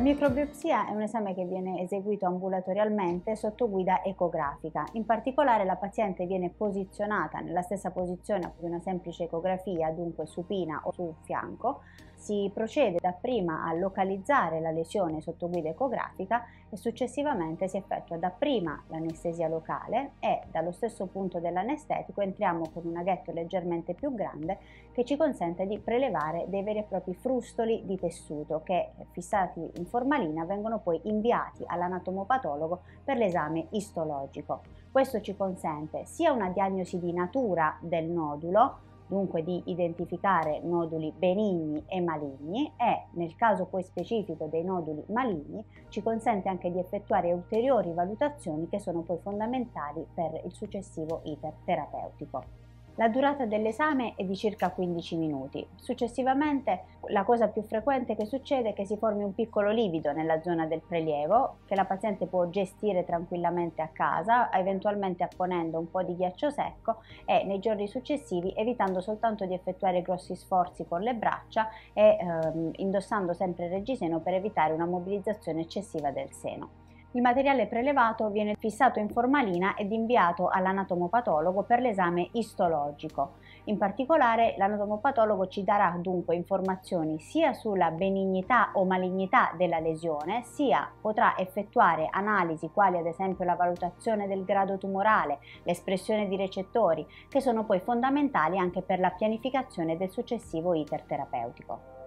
microbiopsia è un esame che viene eseguito ambulatorialmente sotto guida ecografica. In particolare la paziente viene posizionata nella stessa posizione di una semplice ecografia, dunque supina o sul fianco. Si procede dapprima a localizzare la lesione sotto guida ecografica e successivamente si effettua dapprima l'anestesia locale e dallo stesso punto dell'anestetico entriamo con un aghetto leggermente più grande che ci consente di prelevare dei veri e propri frustoli di tessuto che fissati in formalina vengono poi inviati all'anatomopatologo per l'esame istologico. Questo ci consente sia una diagnosi di natura del nodulo, dunque di identificare noduli benigni e maligni e nel caso poi specifico dei noduli maligni ci consente anche di effettuare ulteriori valutazioni che sono poi fondamentali per il successivo iter terapeutico. La durata dell'esame è di circa 15 minuti. Successivamente la cosa più frequente che succede è che si formi un piccolo livido nella zona del prelievo che la paziente può gestire tranquillamente a casa, eventualmente apponendo un po' di ghiaccio secco e nei giorni successivi evitando soltanto di effettuare grossi sforzi con le braccia e ehm, indossando sempre il reggiseno per evitare una mobilizzazione eccessiva del seno. Il materiale prelevato viene fissato in formalina ed inviato all'anatomopatologo per l'esame istologico. In particolare l'anatomopatologo ci darà dunque informazioni sia sulla benignità o malignità della lesione, sia potrà effettuare analisi quali ad esempio la valutazione del grado tumorale, l'espressione di recettori, che sono poi fondamentali anche per la pianificazione del successivo iter terapeutico.